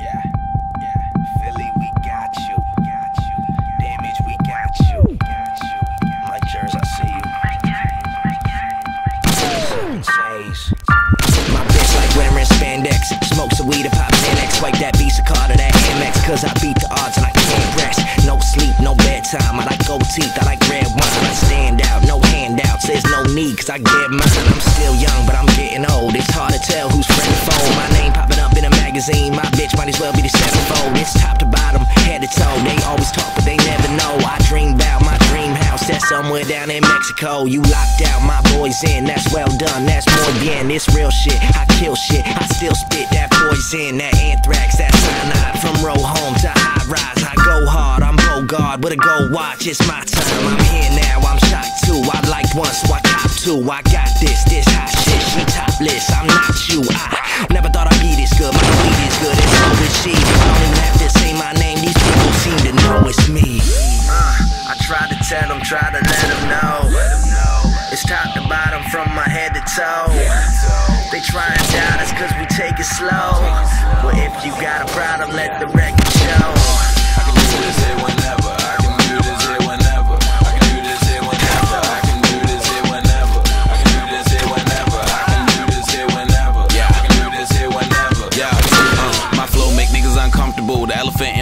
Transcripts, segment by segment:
Yeah, yeah. Philly, we got you. Got you. Damage, we got you. Got you. Mike Jers, I see you. My bitch like wearing spandex. Smokes a weed, a pop Xanax. Swipe that Visa card or that Amex. Cause I beat the odds and I can't rest. No sleep, no bedtime. I like gold teeth, I like red wine. I stand out, no handouts. There's no need, cause I get mine. I'm still young, but I'm getting old. It's hard to tell who's friend or foe. My name popping up in a magazine. My bitch might as well be the centerfold. It's top to bottom, head to toe. They always talk, but they never know. I dream about my dream house. That's somewhere down in Mexico. You locked out, my boys in. That's well done, that's more bien. It's real shit. I kill shit. I still spit that poison, that anthrax, that cyanide. From row home to high rise. I go hard, I'm Bogard with a gold watch. It's my time. I'm here now, I'm shocked too. I liked once, so I cop two. I got this, this hot shit. She topless, I'm not you. I try to tell try to let them know. It's top to bottom from my head to toe. They try and doubt us cause we take it slow. Well, if you got a problem, let the record show. I can do this here whenever. I can do this here whenever. I can do this here whenever. I can do this here whenever. I can do this here whenever. I can do this here whenever. Yeah, I can do this here whenever. Yeah, uh, my flow make niggas uncomfortable. The elephant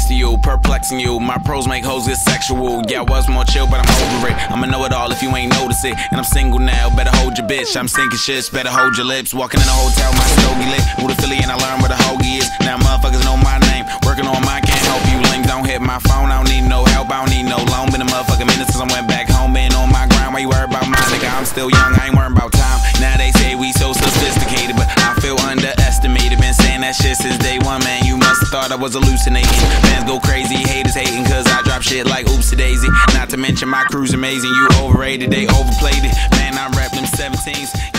next to you, perplexing you. My pros make hoes get sexual. Yeah, I was more chill, but I'm over it. I'ma know it all if you ain't notice it. And I'm single now, better hold your bitch. I'm sinking shits, better hold your lips. Walking in a hotel, my stogie lit. Moved to Philly and I learned where the hoagie is. Now motherfuckers know my name. Working on mine, can't help you. Link, don't hit my phone. I don't need no help, I don't need no loan. Been a motherfucking minute since I went back home. Been on my grind, why you worry about my nigga? I'm still young, I ain't worrying about time. Now they say we so sophisticated, but I feel underestimated. Been saying that shit since day one, man. Thought I was hallucinating. Fans go crazy, haters hating, cause I drop shit like oops daisy. Not to mention my crew's amazing. You overrated, they overplayed it. Man, I rap them 17s.